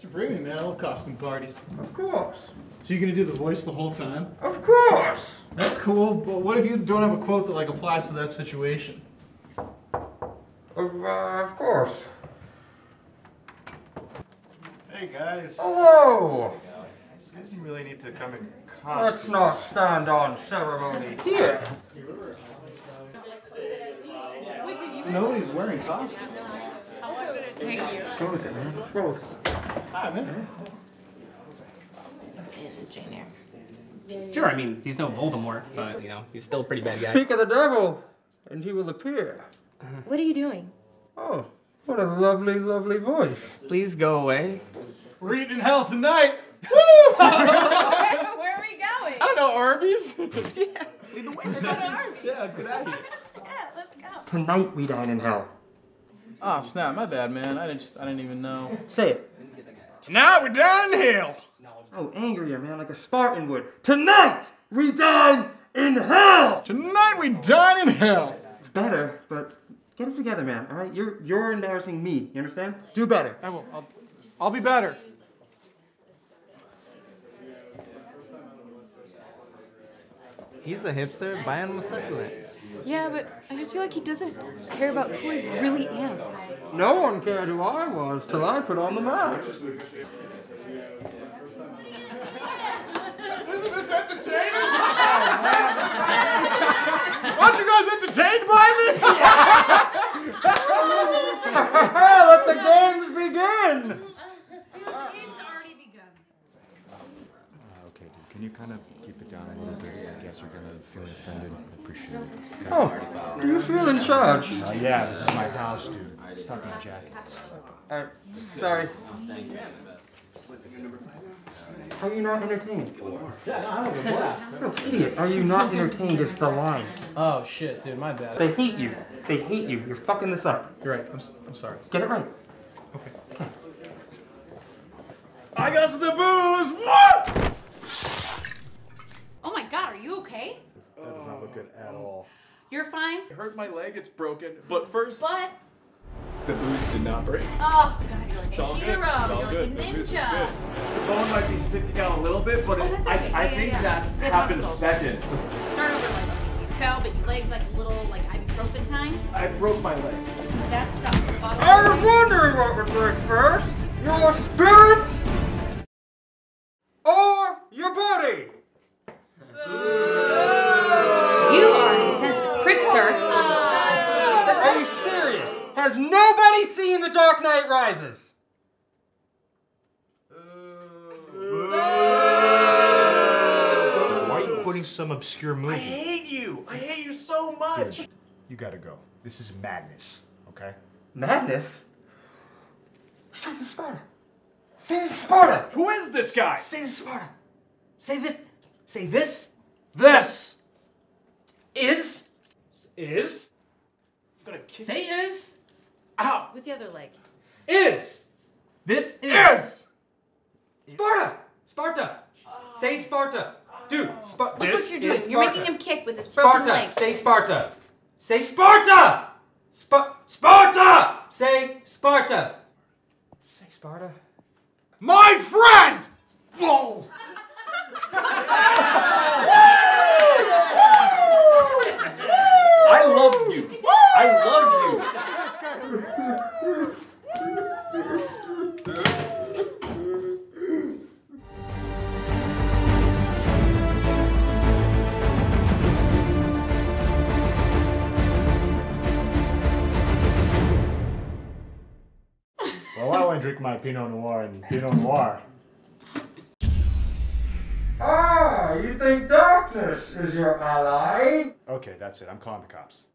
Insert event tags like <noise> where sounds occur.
Thanks for bringing me, man. I love costume parties. Of course. So you're gonna do the voice the whole time? Of course. That's cool, but what if you don't have a quote that like applies to that situation? Of, uh, of course. Hey guys, Hello. you didn't really need to come in Let's not stand on ceremony here. Nobody's wearing costumes. Thank you. Go with it, man. Go with it. Hi, man. Jane Eyre. Sure, I mean, he's no Voldemort, but, you know, he's still a pretty bad guy. Speak of the devil, and he will appear. What are you doing? Oh, what a lovely, lovely voice. Please go away. We're eating in hell tonight. Where, where are we going? I don't know Arby's. yeah, <laughs> lead the way. We're going to Arby's. yeah, let's get out of here. Yeah, let's go. Tonight we dine in hell. Oh snap! My bad, man. I didn't. Just, I didn't even know. Say it. Tonight we're down in hell. Oh, angrier, man, like a Spartan would. Tonight we dine in hell. Tonight we dine in hell. It's better, but get it together, man. All right, you're you're embarrassing me. You understand? Do better. I will. I'll, I'll be better. He's a hipster buying a succulent. Yeah, but I just feel like he doesn't care about who I really am. No one cared who I was till I put on the mask. Isn't this entertaining? Aren't you guys entertained by me? Let the games begin. Okay, dude, can you kind of keep it down a little bit? I guess you're gonna feel offended. I appreciate it. Oh, do you feel in charge? Uh, yeah, this is my house, dude. Stop my jacket. Uh, sorry. Are you not entertained? Yeah, I'm a blast. No, idiot. Are you not entertained? Is the line. Oh shit, dude, my bad. They hate you. They hate you. You're fucking this up. You're right. I'm, s- I'm sorry. Get it right. Okay. Okay. I got the booze. What? Oh my god, are you okay? That does not look good at oh. all. You're fine? It hurt my leg. It's broken. But first, But the booze did not break. oh god, you're like It's a all good. hero. It's all you're good. like The a booze is ninja. good. The bone might be sticking out a little bit, but Oh, it, that's I, okay. I Yeah, think yeah, that yeah. They have happened hospitals. second. So, so start over like okay, so you fell, but your leg's like a little like ibuprofen time. I broke my leg. That sucks. A bottle I was wondering what would break first. Your spirits sir. Are you serious? Has nobody seen The Dark Knight Rises? Why are you quoting some obscure movie? I hate you. I hate you so much. You gotta go. This is madness, okay? Madness? Say this Sparta. Say this Sparta. Who is this guy? Say this Sparta. Say this. Say this This is. Is. I'm gonna kick Say is. Ah. out. With the other leg. Is. This is. Yes. Sparta. Sparta. Ah. Say Sparta. Dude, ah. Sparta. Look what you're doing. You're making him kick with his broken Sparta. leg. Say Sparta. Say Sparta. Sp- Sparta. Say Sparta. Say Sparta. My friend. <laughs> Whoa. <laughs> Only drink my Pinot Noir and Pinot Noir. Ah, you think darkness is your ally? Okay, that's it. I'm calling the cops.